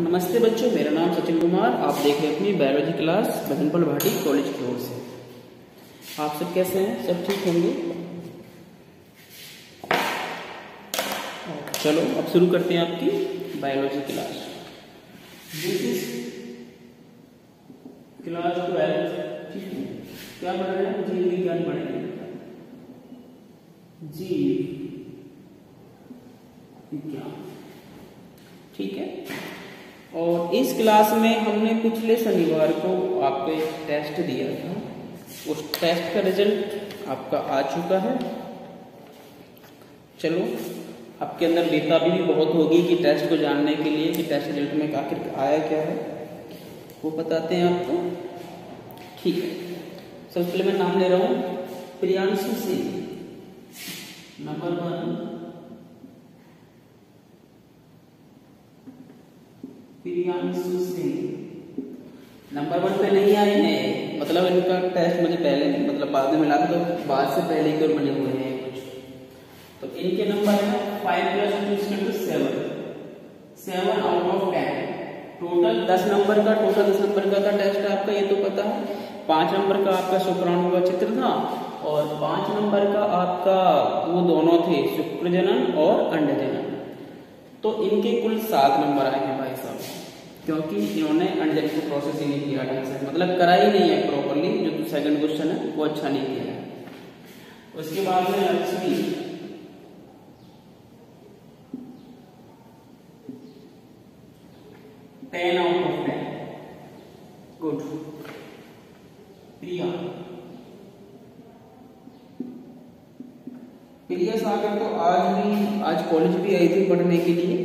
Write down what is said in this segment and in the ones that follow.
नमस्ते बच्चों मेरा नाम सचिन कुमार। आप देख रहे हैं अपनी बायोलॉजी क्लास बहनपल भाटी कॉलेज की ओर से। आप सब कैसे हैं? सब ठीक होंगे? चलो अब शुरू करते हैं आपकी biology class this is class twelve ठीक है। क्या पढ़ रहे हैं? जीव विज्ञान पढ़ रहे हैं जीव विज्ञान। ठीक है। और इस क्लास में हमने पिछले शनिवार को आपको एक टेस्ट दिया था। उस टेस्ट का रिज़ल्ट आपका आ चुका है। चलो, आपके अंदर बेताबी भी बहुत होगी कि टेस्ट को जानने के लिए कि टेस्ट रिज़ल्ट में आखिर आया क्या है। वो बताते हैं आपको। ठीक है, सबसे पहले मैं नाम ले रहा हूँ Priyanshu Singh number one Priyanshu Singh number one पे नहीं आए हैं। मतलब इनका टेस्ट मुझे पहले मतलब बाद में मिला तो बाद से पहले की बने हुए हैं कुछ। तो इनके नंबर है five plus two two seven seven out of ten total दस नंबर का टोटल दस नंबर का था टेस्ट आपका ये तो पता है। पाँच नंबर का आपका शुक्राणु का चित्र था और पाँच नंबर का आपका वो दोनों थे शुक्र जनन और अंड जनन तो इनके कुल सात नंबर आए हैं। क्योंकि इन्होंने अंडर को प्रोसेस ही नहीं किया ढंग से। मतलब करा ही नहीं है प्रॉपरली जो सेकंड क्वेश्चन है, वो अच्छा नहीं किया है। उसके बाद में Lakshmi. Ten out of ten good Priya. Priya Sagar तो आज भी, आज कॉलेज भी आई थी पढ़ने के लिए।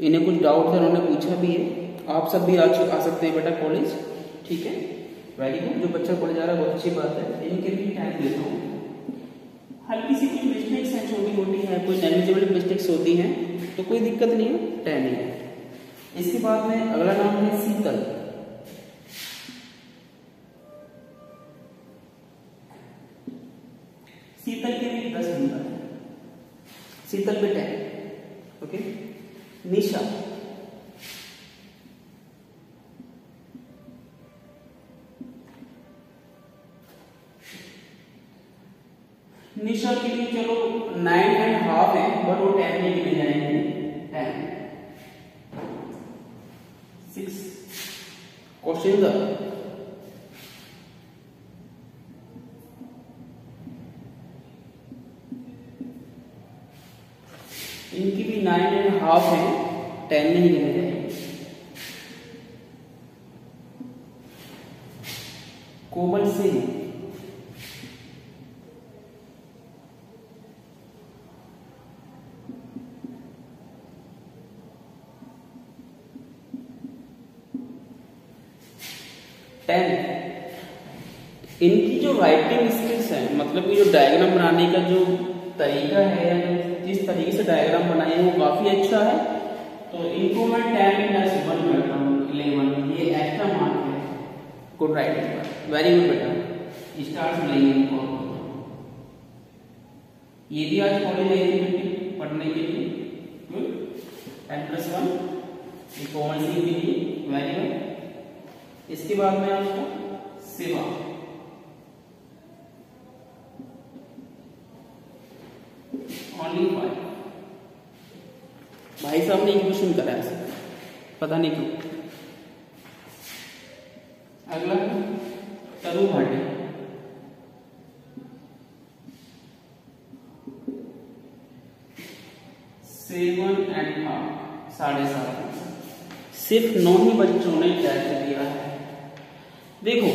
इन्हें कुछ डाउट था उन्होंने पूछा भी है। आप सब भी आज आ सकते हैं बेटा कॉलेज ठीक है? वेरी गुड जो बच्चा कॉलेज आ रहा है बहुत अच्छी बात है। इनके भी टाइम देता हूँ हल्की सी कोई मिस्टेक्स हैं छोटी मोटी है कोई नेग्लिजिबल मिस्टेक्स होती हैं तो कोई दिक्कत नहीं है टेन ही है। इसके बाद में अगला नाम है शीतल शीतल के लिए दस नंबर। शीतल पे टेन ओके निशा क्वेश्चन इनकी भी नाइन एंड हाफ़ है टेन नहीं ही जाएँगे कोमल सिंह टेन इनकी जो राइटिंग स्किल्स है मतलब कि जो डायग्राम बनाने का जो तरीका है, जिस तरीके से डायग्राम बनाए हैं, वो काफ़ी अच्छा है। तो इनको मैं टेन प्लस वन करता हूँ इलेवन ये एक्स्ट्रा मार्क है गुड राइटिंग वेरी गुड बेटा स्टार्ट लेंगे इनको ये भी आज कॉलेज आई थी बेटी, पढ़ने के लिए। टेन प्लस वन ये कॉमन सी के लिए वेरी गुड इसके बाद में आपको सेवा। ओनली फाइव भाई साहब ने क्वेश्चन करा है पता नहीं क्यों। अगला तरु भाटे सेवन एंड हाफ़ साढ़े सात। सिर्फ़ नौ ही बच्चों ने टेस्ट दिया है। देखो,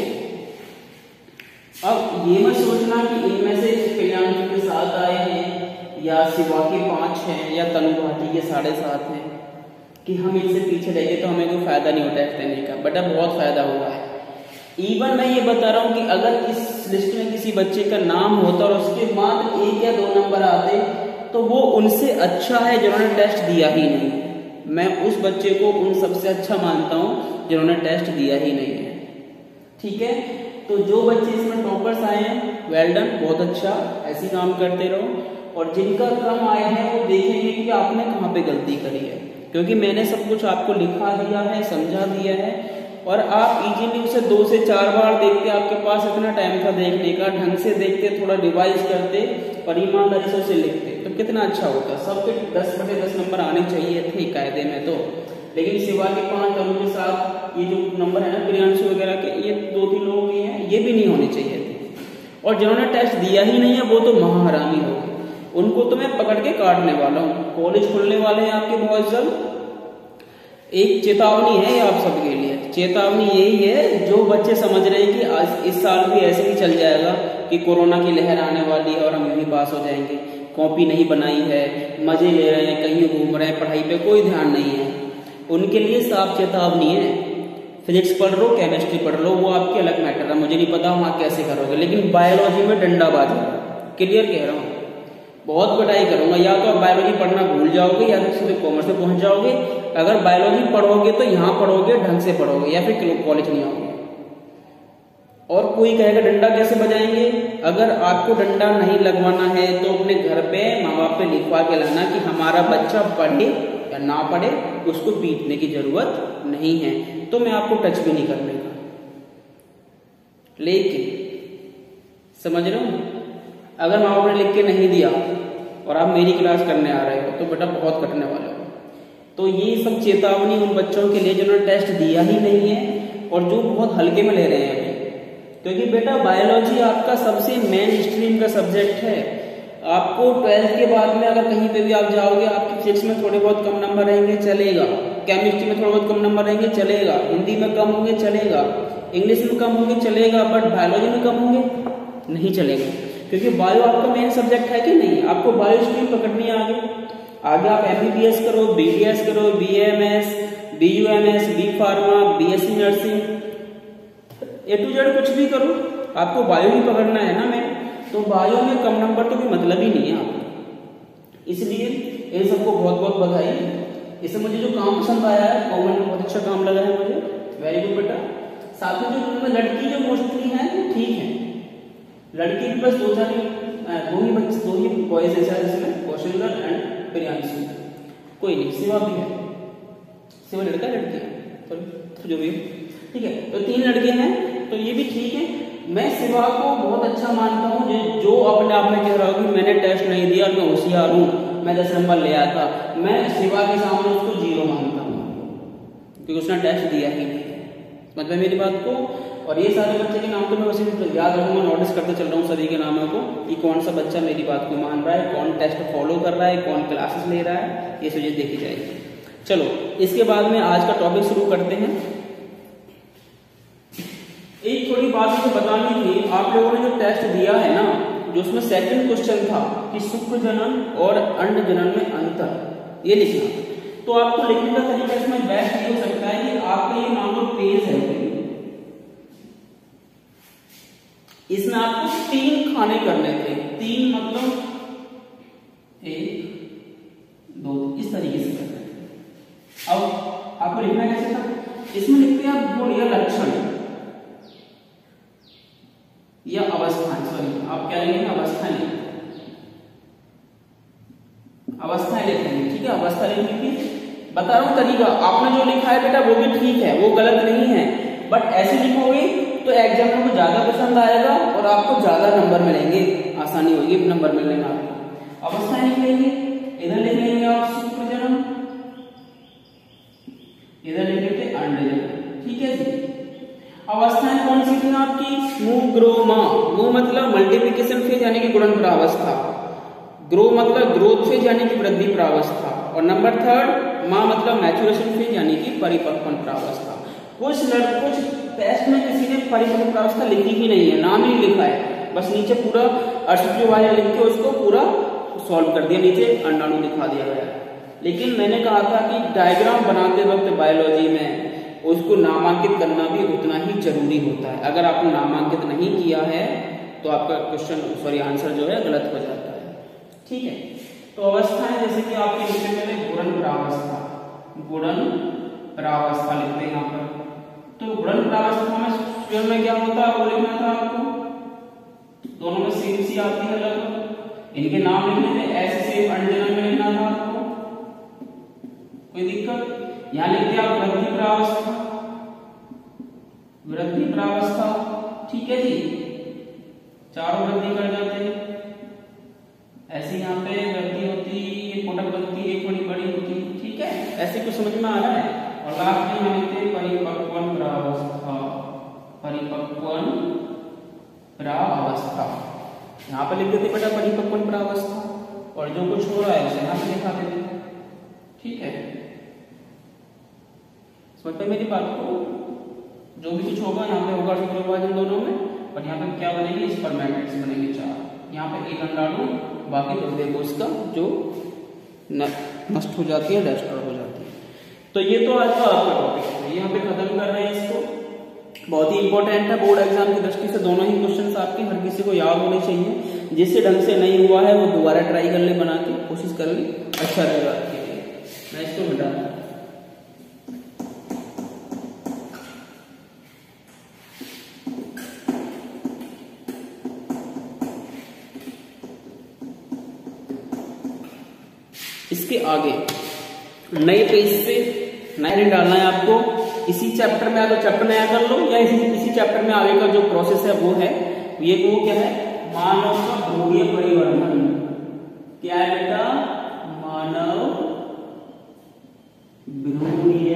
अब ये मत सोचना कि इनमें से प्रियांशु के साथ आए हैं। या शिवा के पाँच हैं, या तनु भाटी के साढ़े सात हैं, कि हम इनसे पीछे रह गए तो हमें कोई फ़ायदा नहीं होता टेस्ट देने का बट अब बहुत फ़ायदा हुआ है इवन मैं ये बता रहा हूँ कि अगर इस लिस्ट में किसी बच्चे का नाम होता और उसके मात्र एक या दो नंबर आते तो वो उनसे अच्छा है जिन्होंने टेस्ट दिया ही नहीं। मैं उस बच्चे को उन सबसे अच्छा मानता हूँ जिन्होंने टेस्ट दिया ही नहीं है। ठीक है? तो जो बच्चे इसमें टॉपर्स आए हैं वेल डन बहुत अच्छा ऐसे काम करते रहो। और जिनका कम आए हैं, वो देखेंगे कि आपने कहाँ पे गलती करी है। क्योंकि मैंने सब कुछ आपको लिखा दिया है, समझा दिया है, और आप इजीली उसे दो से चार बार देखते, आपके पास इतना टाइम था देखने का, ढंग से देखते, थोड़ा रिवाइज करते, और ईमानदारी से लिखते। तो कितना अच्छा होता। सबके दस बटे दस नंबर आने चाहिए थे कायदे में तो। लेकिन सिवा के पाँच लोगों के साथ ये जो नंबर है ना, प्रियांशु वगैरह के, ये दो तीन लोगों के हैं, ये भी नहीं होने चाहिए थे। और जिन्होंने टेस्ट दिया ही नहीं है, वो तो महाहरामी हो उनको तो मैं पकड़ के काटने वाला हूँ। कॉलेज खुलने वाले हैं आपके बहुत जल्द एक चेतावनी है आप सबके लिए। चेतावनी यही है, जो बच्चे समझ रहे हैं कि आज, इस साल भी ऐसे ही चल जाएगा कि कोरोना की लहर आने वाली है और हम यही पास हो जाएँगे। कॉपी नहीं बनाई है, मज़े ले रहे हैं, कहीं घूम रहे हैं, पढ़ाई पे कोई ध्यान नहीं है। उनके लिए साफ़ चेतावनी है। फिजिक्स पढ़ लो केमिस्ट्री पढ़ लो, वो आपकी अलग मैटर है। मुझे नहीं पता, वहाँ कैसे करोगे। लेकिन बायोलॉजी में डंडा बाज क्लियर कह रहा हूँ। बहुत पिटाई करूँगा। या तो आप बायोलॉजी पढ़ना भूल जाओगे या तो सीधे कॉमर्स में पहुँच जाओगे। अगर बायोलॉजी पढ़ोगे तो यहाँ पढ़ोगे, ढंग से पढ़ोगे या फिर कॉलेज नहीं आओगे। और कोई कहेगा, डंडा कैसे बजाएँगे? अगर आपको डंडा नहीं लगवाना है तो अपने घर पे माँ बाप पे लिखवा के लाना कि हमारा बच्चा पढ़े या ना पढ़े, उसको पीटने की ज़रूरत नहीं है। तो मैं आपको टच भी नहीं करने का। लेकिन, समझ रहे हो? अगर माँ बाप ने लिख के नहीं दिया और आप मेरी क्लास करने आ रहे हो तो बेटा बहुत कटने वाले हो। तो ये सब चेतावनी उन बच्चों के लिए जिन्होंने टेस्ट दिया ही नहीं है और जो बहुत हल्के में ले रहे हैं क्योंकि बेटा बायोलॉजी आपका सबसे मेन स्ट्रीम का सब्जेक्ट है। आपको ट्वेल्थ के बाद में अगर कहीं पे भी आप जाओगे, आपके फिजिक्स में थोड़े बहुत कम नंबर रहेंगे, चलेगा। केमिस्ट्री में थोड़े बहुत कम नंबर रहेंगे, चलेगा। हिंदी में कम होंगे, चलेगा। इंग्लिश में कम होंगे, चलेगा। बट बायोलॉजी में कम होंगे, नहीं चलेगा। क्योंकि बायो आपका मेन सब्जेक्ट है कि नहीं? आपको बायो स्ट्रीम पकड़नी है आगे। आगे आप एमबीबीएस करो बीडीएस करो BMS BUMS B pharma BSc nursing A to Z कुछ भी करो, आपको बायो ही पकड़ना है ना मैं तो बायो में कम नंबर तो कोई मतलब ही नहीं है आपको। इसलिए इन सबको बहुत बहुत बधाई। इससे मुझे जो काम पसंद आया है गवर्नमेंट में बहुत अच्छा काम लगा है मुझे। वेरी गुड बेटा। साथ में जो लड़की जो मोस्टली लड़की भी बस दो चार दो ही बच्चे, दो ही बॉयज़ ऐसा है जिसमें कौशल एंड प्रियांशु कोई नहीं, सिवा भी है। सिवा लड़का लड़की है। तो जो भी ठीक है तो तीन लड़के हैं तो ये भी ठीक है। मैं सिवा को बहुत अच्छा मानता हूँ, जो अपने आप में कह रहा हूँ कि मैंने टेस्ट नहीं दिया और मैं होशियार हूँ, मैं दस नंबर ले आता। मैं सिवा के सामने उसको ज़ीरो मानता हूँ, क्योंकि उसने टेस्ट दिया ही नहीं। मतलब मेरी बात को और ये सारे बच्चे के नाम तो मैं वैसे तो याद रखूँगा नोटिस करते चल रहा हूँ सभी के नामों को कि कौन सा बच्चा मेरी बात को मान रहा है, कौन टेस्ट फॉलो कर रहा है, कौन क्लासेस ले रहा है, ये चीज़ें देखी जाएगी। चलो, इसके बाद में आज का टॉपिक शुरू करते हैं। एक थोड़ी बात मुझे बतानी थी, आप लोगों ने जो टेस्ट दिया है ना, जो उसमें सेकंड क्वेश्चन था कि सुख जनन और अंड जनन में अंतर, ये लिखना तो आपको लिखने का तरीका इसमें बेस्ट ये हो सकता है कि आपका ये मान लो पेज है। इसमें आपको तीन खाने करने थे। तीन मतलब एक, दो, इस तरीके से करने अब आपको लिखना कैसे था? इसमें लिखते हैं आप गुण या लक्षण। या अवस्था सॉरी आप क्या लिखेंगे? अवस्थाएँ अवस्थाएँ लिखेंगे, ठीक है? अवस्था लिखने की बता रहा हूँ तरीका। आपने जो लिखा है बेटा, वो भी ठीक है, वो गलत नहीं है। बट ऐसे लिखोगे तो एग्ज़ाम में ज़्यादा पसंद आएगा और आपको ज़्यादा नंबर मिलेंगे। आसानी होगी नंबर मिलने में आपको अवस्थाएँ लिख लेंगे इधर लिख लेंगे आप शुक्र जन्म इधर लिख लेते अंड ठीक है जी? अवस्थाएँ कौन सी थी आपकी? मुँह ग्रो माँ मुँह मतलब मल्टीप्लीकेशन फ़ेज़ यानी कि गुणन प्रावस्था। ग्रो मतलब ग्रोथ फ़ेज़ यानी कि वृद्धि प्रावस्था। और नंबर थर्ड माँ मतलब मैचुरेशन फ़ेज़ यानी कि परिपक्वन प्रावस्था। कुछ कुछ टेस्ट में किसी ने परिपक्व प्रावस्था लिखी ही नहीं है, नाम ही लिखा है। बस नीचे पूरा अष्टु वाले लिख के उसको पूरा सॉल्व कर दिया, नीचे अंडाणु दिखा दिया गया। लेकिन मैंने कहा था कि डायग्राम बनाते वक्त बायोलॉजी में उसको नामांकित करना भी उतना ही ज़रूरी होता है। अगर आपने नामांकित नहीं किया है तो आपका क्वेश्चन सॉरी आंसर जो है गलत हो जाता है। ठीक है? तो अवस्था है, जैसे कि आपके नीचे मैंने गुणन प्रावस्था। गुणन प्रावस्था लिखते हैं यहाँ पर। तो गुणन प्रावस्था में स्वयं में क्या होता है? वो लिखना था आपको? दोनों में सेम सी आती है अलग। इनके नाम लिखने थे ऐसे सेम अंडजनन में लिखना था आपको। कोई दिक्कत? यहाँ लिखते आप वृद्धि प्रावस्था। वृद्धि प्रावस्था। ठीक है जी। चारों वृद्धि कर जाते हैं। ऐसे यहाँ पे वृद्धि होती कोटक बनती, एक बड़ी बड़ी होती। ठीक है? ऐसे कुछ समझ में आ रहा है? और लास्ट में हम लिखते हैं परिपक्वन प्रावस्था। परिपक्वन प्रावस्था। यहाँ पे लिख देते बेटा परिपक्वन प्रावस्था। और जो कुछ हो रहा है उसे यहाँ पे लिखा देते ठीक है? समझ पे मेरी बात को? जो भी कुछ होगा, यहाँ पे होगा सुपरवाइजन दोनों में, और यहाँ पे क्या बनेगी? इस पर मैट्रिक्स बनेगी चार। यहाँ पे एक अंडाणु, बाकी दो देखो उसका, जो नष्ट हो जाती है हो है तो ये तो आज का आपका टॉपिक है। यहाँ पे खत्म कर रहे हैं इसको। बहुत ही इंपॉर्टेंट है बोर्ड एग्ज़ाम की दृष्टि से। दोनों ही क्वेश्चन आपके, हर किसी को याद होने चाहिए। जिससे ढंग से नहीं हुआ है, वो दोबारा ट्राई कर ले बना के। कोशिश कर ले अच्छा रहेगा आपके लिए। मैं इसको मिटा इसके आगे, नए पेज से नया डालना है आपको। इसी चैप्टर में अगर चैप्टर नया कर लो, या इसी इसी चैप्टर में आगे का जो प्रोसेस है, वो है, ये वो क्या है? मानव का भूगीय परिवर्तन। क्या है बेटा? मानव भ्रूणीय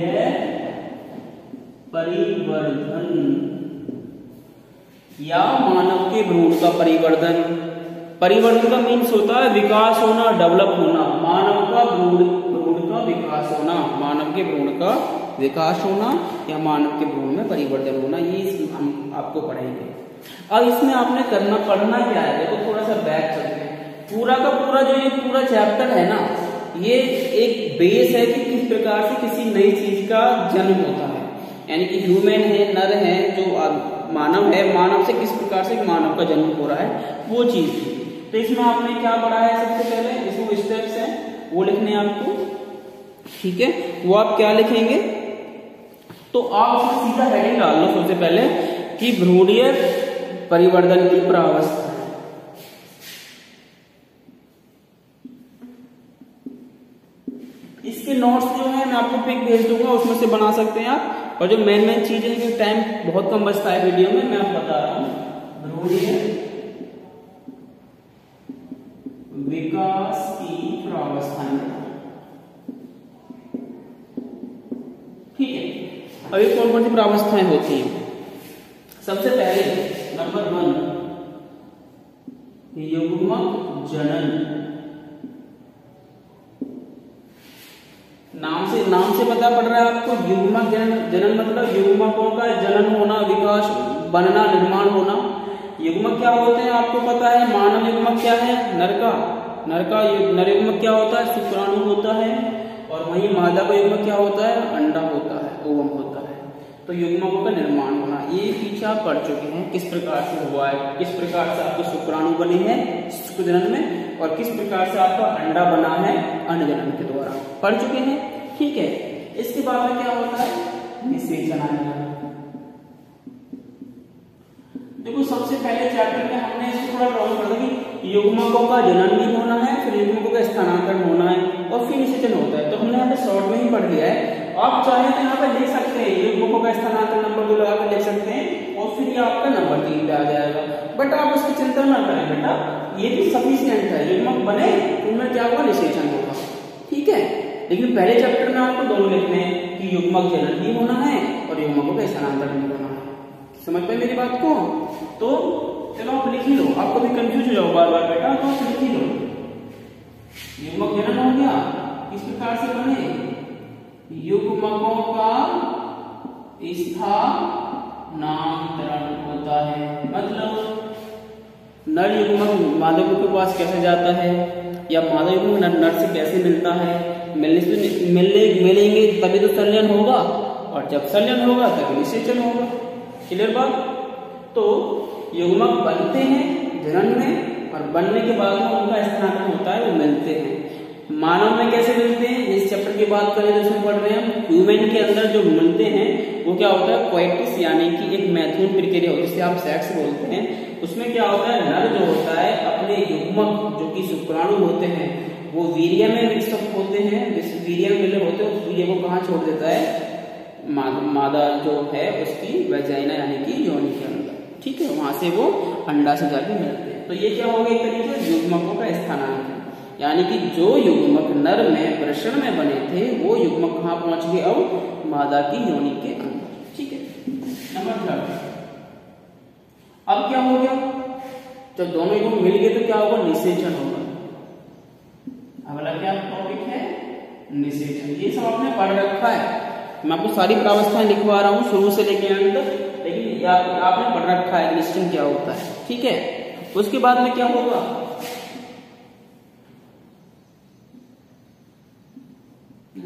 परिवर्तन। या मानव के भ्रूण का परिवर्तन। परिवर्तन का मीन्स होता है विकास होना डेवलप होना। मानव का भ्रूण विकास होना, मानव के भ्रूण का विकास होना या मानव के भ्रूण में परिवर्तन होना, ये हम आपको पढ़ेंगे। अब इसमें आपने करना, पढ़ना क्या है? देखो तो थोड़ा सा बैक चलते हैं। पूरा का पूरा जो ये पूरा चैप्टर है ना, ये एक बेस है कि किस प्रकार से किसी नई चीज़ का जन्म होता है। यानी कि ह्यूमन है, नर है, जो मानव है, मानव से किस प्रकार से मानव का जन्म हो रहा है, वो चीज़। तो इसमें आपने क्या पढ़ा है सबसे पहले? इसमें स्टेप्स हैं, वो लिखने आपको। ठीक है? वो आप क्या लिखेंगे? तो आप सीधा हेडिंग डाल लो सबसे पहले कि भ्रूणीय परिवर्तन की प्रावस्था। इसके नोट्स जो है, मैं आपको पिक भेज दूँगा, उसमें से बना सकते हैं आप। और जो मेन मेन चीज़ें हैं टाइम बहुत कम बचता है वीडियो में, मैं आपको बता रहा हूँ। भ्रूणीय प्रावस्थाएँ होती हैं। सबसे पहले नंबर वन युग्मक जनन। नाम से नाम से पता पड़ रहा है आपको? युग्मक जनन जनन मतलब युग्मकों का जनन होना, विकास, बनना, निर्माण होना। युग्मक क्या होते हैं आपको पता है? मानव युग्मक क्या है? नर का नर का नर क्या होता है? शुक्राणु होता है। और वही मादा का युग्मक क्या होता है? अंडा होता है, ओवम होता है। तो युग्मकों का निर्माण होना। ये पीछे आप पढ़ चुके हैं, किस प्रकार से हुआ है, किस प्रकार से आपके शुक्राणु बने हैं जनन में, और किस प्रकार से आपका अंडा बना है अन्न जनन के द्वारा। पढ़ चुके हैं? ठीक है। इसके बाद में क्या होता है? निषेचन देखो, सबसे पहले चैप्टर में हमने इसको थोड़ा प्रॉब्लम कर कि युग्मकों का जनन भी होना है, फिर युग्मकों का स्थानांतरण होना है और फिर निषेचन होता है। तो हमने यहाँ पे शॉर्ट में ही पढ़ लिया है। आप चाहे तो यहाँ पे लिख सकते हैं युग्मकों का स्थानांतरण नंबर दो लगा कर लिख सकते हैं और फिर ये आपका नंबर तीन पे आ जाएगा। बट आप उसकी चिंता ना करें बेटा, ये भी सफिशियंट है। युग्मक बने, उनमें क्या होगा? निषेचन होगा। ठीक है? लेकिन पहले चैप्टर में आपको दोनों लिखने हैं कि युग्मक जनन भी होना है और युग्मकों का स्थानांतरण भी होना है। समझ पाए मेरी बात को? तो चलो आप लिख ही लो। आपको भी कंफ्यूज हो जाओ बार बार बेटा। तो आप लिख ही लो। युग्मक जनन हो गया किस प्रकार से बने? युग्मकों का स्थानांतरण होता है। मतलब नर युग्मक माधव के पास कैसे जाता है? या माधव युग्मक नर, नर से कैसे मिलता है? मिलने से मिलने मिलेंगे तभी तो संलयन होगा। और जब संलयन होगा तभी निषेचन होगा। क्लियर बात? तो युग्मक बनते हैं जनन में और बनने के बाद में उनका स्थानांतरण होता है, वो मिलते हैं। मानव में कैसे मिलते हैं? इस चैप्टर की बात करें जिसमें पढ़ रहे हैं ह्यूमन के अंदर जो मिलते हैं, वो क्या होता है? क्वाइटिस यानी कि एक मैथुन प्रक्रिया होती है, जिसे आप सेक्स बोलते हैं। उसमें क्या होता है? नर जो होता है, अपने युग्मक, जो कि शुक्राणु होते हैं, वो वीर्य में मिक्सअप होते हैं। जिस वीर्य में मिले होते हैं, उस वीर्य को कहा छोड़ देता है? मादा जो है, उसकी वैजाइना यानी कि योनि के अंदर ठीक है, वहाँ से वो अंडा से जाके मिलते हैं। तो ये क्या हो गया एक तरीके से? युग्मकों का स्थानांतरण। यानी कि जो युग्मक नर में, वृषण में बने थे, वो युग्मक कहाँ पहुँच गए? अब मादा की योनि के अंदर। ठीक है? नंबर थर्ड अब क्या हो गया? जब दोनों युग्मक मिल गए तो क्या होगा? निषेचन होगा। अगला क्या टॉपिक है? निषेचन। ये सब आपने पढ़ रखा है। मैं आपको सारी प्रावस्थाएँ लिखवा रहा हूँ, शुरू से लेके अंत लेकिन आपने पढ़ रखा है निश्चन क्या होता है, ठीक है? उसके बाद में क्या होगा?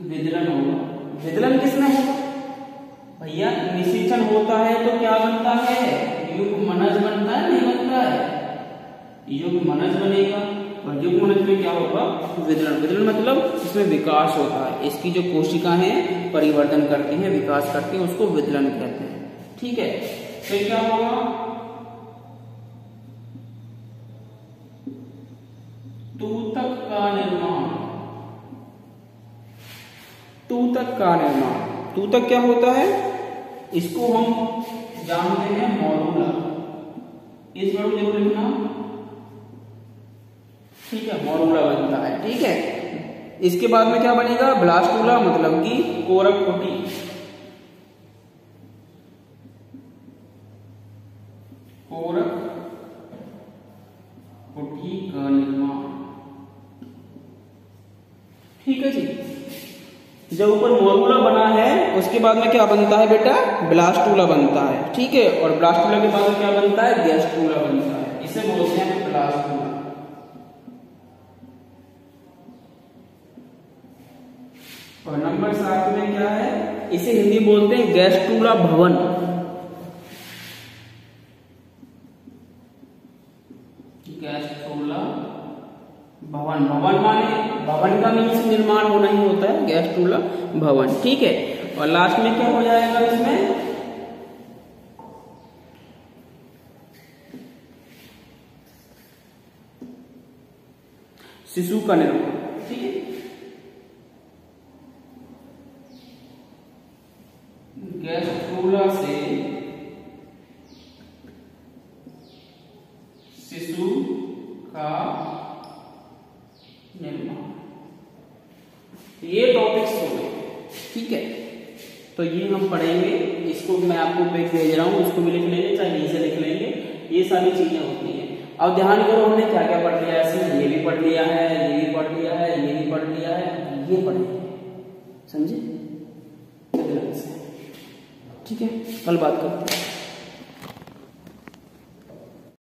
विदलन होगा। विदलन होगा भैया, निषेचन होता है तो क्या बनता है? युग मनज बनता है, नहीं बनता है? युग मनज बनेगा। और युग मनज में क्या होगा? विदलन। विदलन मतलब इसमें विकास होता है। इसकी जो कोशिका है, परिवर्तन करती हैं, विकास करती हैं, उसको विदलन कहते हैं। ठीक है, फिर क्या होगा? तूतक का निर्माण। तूतक का निर्माण। तूतक क्या होता है? इसको हम जानते हैं मॉडुला इस वर्ड ज़रूर लिखना। ठीक है मॉडुला बनता है। ठीक है? इसके बाद में क्या बनेगा? ब्लास्टूला मतलब कि कोरक कुटी कोरक कुटी का निर्माण ठीक है जी जब ऊपर मोरूला बना है, उसके बाद में क्या बनता है बेटा? ब्लास्टूला बनता है। ठीक है? और ब्लास्टूला के बाद में क्या बनता है? गैस्टूला बनता है। इसे बोलते हैं ब्लास्टूला। और नंबर सात में क्या है? इसे हिंदी बोलते हैं गैस्टूला भवन। गैस्ट्रोला भवन। भवन माने भवन का मीन्स निर्माण होना ही होता है, गैस चूल्हा भवन, ठीक है? और लास्ट में क्या हो जाएगा इसमें? शिशु का निर्माण ठीक है गैस्ट्रोला से शिशु का निर्माण ये टॉपिक्स हो गए ठीक है तो ये हम पढ़ेंगे, इसको मैं आपको पेज भेज रहा हूँ उसको भी लिख लेंगे, चाहे यहीं से लिख लेंगे। ये सारी चीज़ें होती हैं। अब ध्यान करो, हमने क्या क्या पढ़ लिया है ये भी पढ़ लिया है, ये भी पढ़ लिया है, ये भी पढ़ लिया है, ये पढ़ लिया समझे? ठीक है, कल बात करते हैं।